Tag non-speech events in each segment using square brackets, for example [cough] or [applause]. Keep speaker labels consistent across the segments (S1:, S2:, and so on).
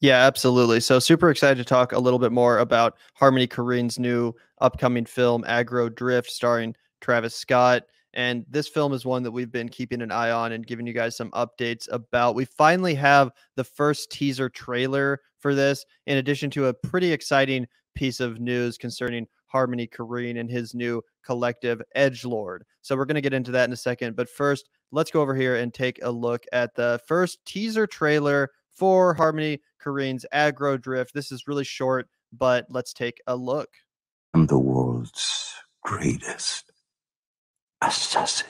S1: Yeah, absolutely. So super excited to talk a little bit more about Harmony Korine's new upcoming film, Aggro Drift, starring Travis Scott. And this film is one that we've been keeping an eye on and giving you guys some updates about. We finally have the first teaser trailer for this, in addition to a pretty exciting piece of news concerning Harmony Korine and his new collective Edge Lord. So we're going to get into that in a second. But first, let's go over here and take a look at the first teaser trailer for Harmony Korine's Aggro Drift. This is really short, but let's take a look.
S2: I'm the world's greatest assassin.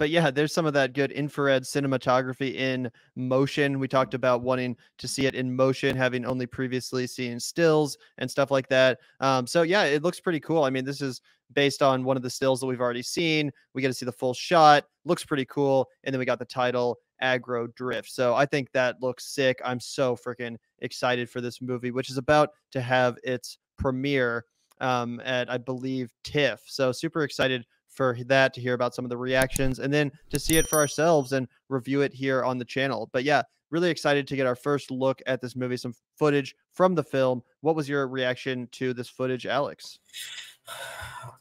S1: But yeah, there's some of that good infrared cinematography in motion. We talked about wanting to see it in motion, having only previously seen stills and stuff like that. Um, so yeah, it looks pretty cool. I mean, this is based on one of the stills that we've already seen. We get to see the full shot. Looks pretty cool. And then we got the title aggro drift. So I think that looks sick. I'm so freaking excited for this movie, which is about to have its premiere um, at I believe TIFF. So super excited for that to hear about some of the reactions and then to see it for ourselves and review it here on the channel. But yeah, really excited to get our first look at this movie, some footage from the film. What was your reaction to this footage, Alex?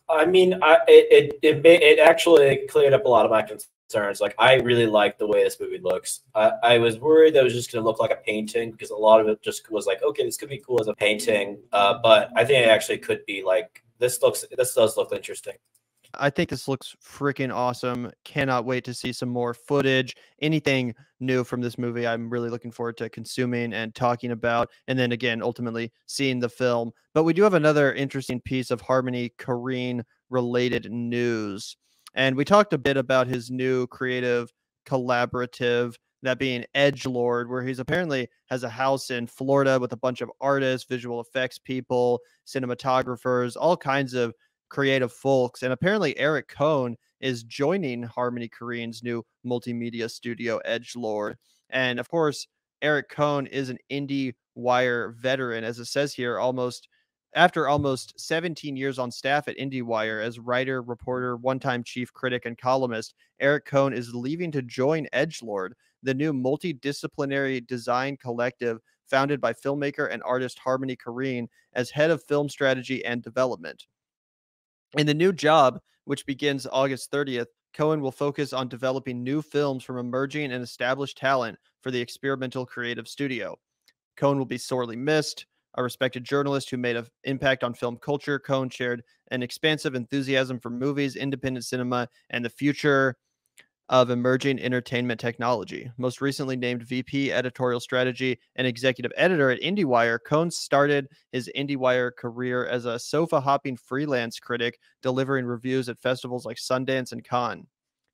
S3: I mean, I, it, it it it actually cleared up a lot of my concerns. Like, I really like the way this movie looks. I, I was worried that it was just going to look like a painting because a lot of it just was like, okay, this could be cool as a painting, uh, but I think it actually could be like this looks. This does look interesting.
S1: I think this looks freaking awesome. Cannot wait to see some more footage, anything new from this movie. I'm really looking forward to consuming and talking about, and then again, ultimately seeing the film. But we do have another interesting piece of Harmony Korine related news. And we talked a bit about his new creative collaborative, that being Edge Lord, where he's apparently has a house in Florida with a bunch of artists, visual effects people, cinematographers, all kinds of creative folks. And apparently, Eric Kohn is joining Harmony Korine's new multimedia studio, Edge Lord. And of course, Eric Kohn is an IndieWire veteran, as it says here, almost after almost 17 years on staff at IndieWire as writer, reporter, one time chief critic, and columnist, Eric Kohn is leaving to join Edgelord, the new multidisciplinary design collective founded by filmmaker and artist Harmony Korine as head of film strategy and development. In the new job, which begins August 30th, Kohn will focus on developing new films from emerging and established talent for the experimental creative studio. Kohn will be sorely missed. A respected journalist who made an impact on film culture, Kohn shared an expansive enthusiasm for movies, independent cinema, and the future of emerging entertainment technology. Most recently named VP editorial strategy and executive editor at IndieWire, Kohn started his IndieWire career as a sofa hopping freelance critic, delivering reviews at festivals like Sundance and Cannes.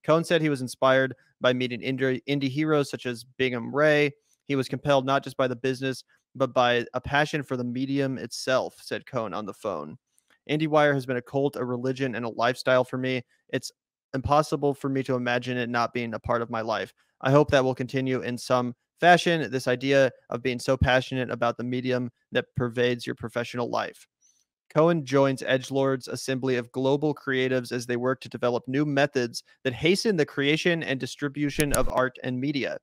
S1: Kohn said he was inspired by meeting indie, indie heroes such as Bingham Ray. He was compelled not just by the business, but by a passion for the medium itself, said Kohn on the phone. IndieWire has been a cult, a religion, and a lifestyle for me. It's impossible for me to imagine it not being a part of my life. I hope that will continue in some fashion. This idea of being so passionate about the medium that pervades your professional life. Kohn joins Edgelord's assembly of global creatives as they work to develop new methods that hasten the creation and distribution of art and media.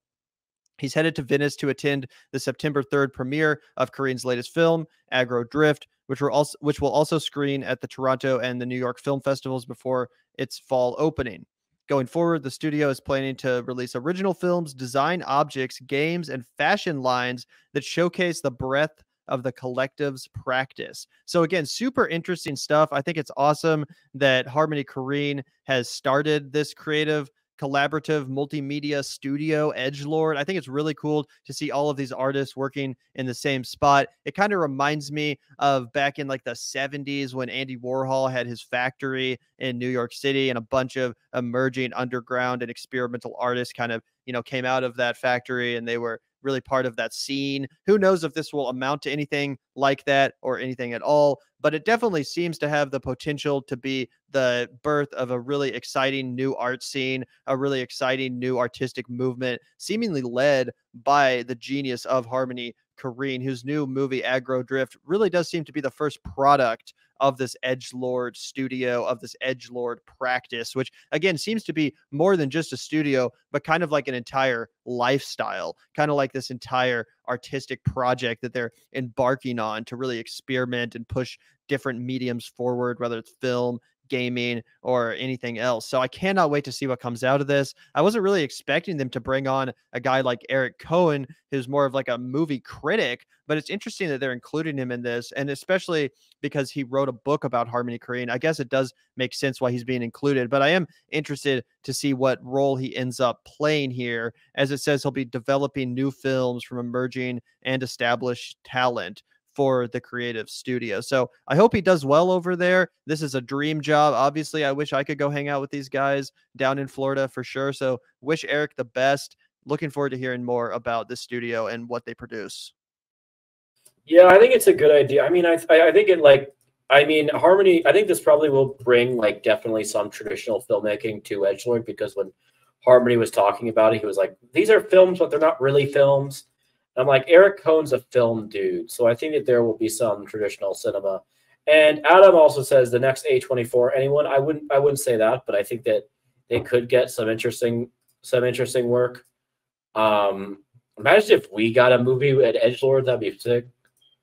S1: He's headed to Venice to attend the September 3rd premiere of Korine's latest film, Aggro Drift, which will also which will also screen at the Toronto and the New York Film Festivals before its fall opening. Going forward, the studio is planning to release original films, design objects, games, and fashion lines that showcase the breadth of the collective's practice. So again, super interesting stuff. I think it's awesome that Harmony Korine has started this creative collaborative multimedia studio edge lord i think it's really cool to see all of these artists working in the same spot. It kind of reminds me of back in like the 70s when andy warhol had his factory in new york city and a bunch of emerging underground and experimental artists kind of you know came out of that factory and they were really part of that scene. Who knows if this will amount to anything like that or anything at all, but it definitely seems to have the potential to be the birth of a really exciting new art scene, a really exciting new artistic movement, seemingly led by the genius of Harmony Korine, whose new movie Aggro Drift really does seem to be the first product of this edge lord studio of this edge lord practice which again seems to be more than just a studio but kind of like an entire lifestyle kind of like this entire artistic project that they're embarking on to really experiment and push different mediums forward whether it's film gaming or anything else. So I cannot wait to see what comes out of this. I wasn't really expecting them to bring on a guy like Eric Kohn, who's more of like a movie critic, but it's interesting that they're including him in this. And especially because he wrote a book about Harmony Korine, I guess it does make sense why he's being included. But I am interested to see what role he ends up playing here. As it says, he'll be developing new films from emerging and established talent for the creative studio. So I hope he does well over there. This is a dream job. Obviously, I wish I could go hang out with these guys down in Florida for sure. So wish Eric the best. Looking forward to hearing more about this studio and what they produce.
S3: Yeah, I think it's a good idea. I mean, I I think it like I mean Harmony. I think this probably will bring like definitely some traditional filmmaking to Edgelord because when Harmony was talking about it, he was like, "These are films, but they're not really films." I'm like, Eric Kohn's a film dude, so I think that there will be some traditional cinema. And Adam also says the next A24. Anyone? I wouldn't. I wouldn't say that, but I think that they could get some interesting, some interesting work. Um, imagine if we got a movie at Edge Lord. That'd be sick.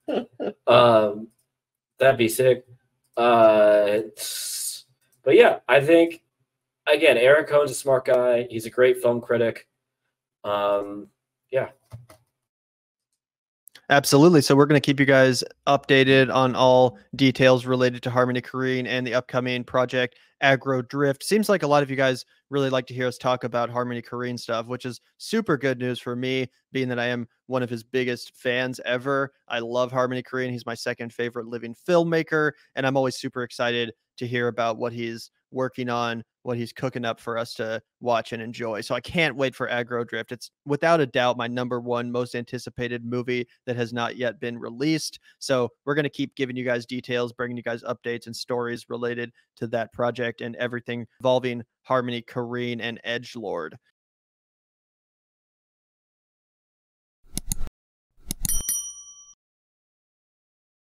S3: [laughs] um, that'd be sick. Uh, but yeah, I think again, Eric Kohn's a smart guy. He's a great film critic. Um, yeah,
S1: Absolutely. So we're going to keep you guys updated on all details related to Harmony Korine and the upcoming project Aggro Drift. Seems like a lot of you guys really like to hear us talk about Harmony Korine stuff, which is super good news for me, being that I am one of his biggest fans ever. I love Harmony Korine. He's my second favorite living filmmaker, and I'm always super excited to hear about what he's working on what he's cooking up for us to watch and enjoy. So I can't wait for Aggro Drift. It's without a doubt my number one most anticipated movie that has not yet been released. So we're going to keep giving you guys details, bringing you guys updates and stories related to that project and everything involving Harmony, Korine, and Edge Lord.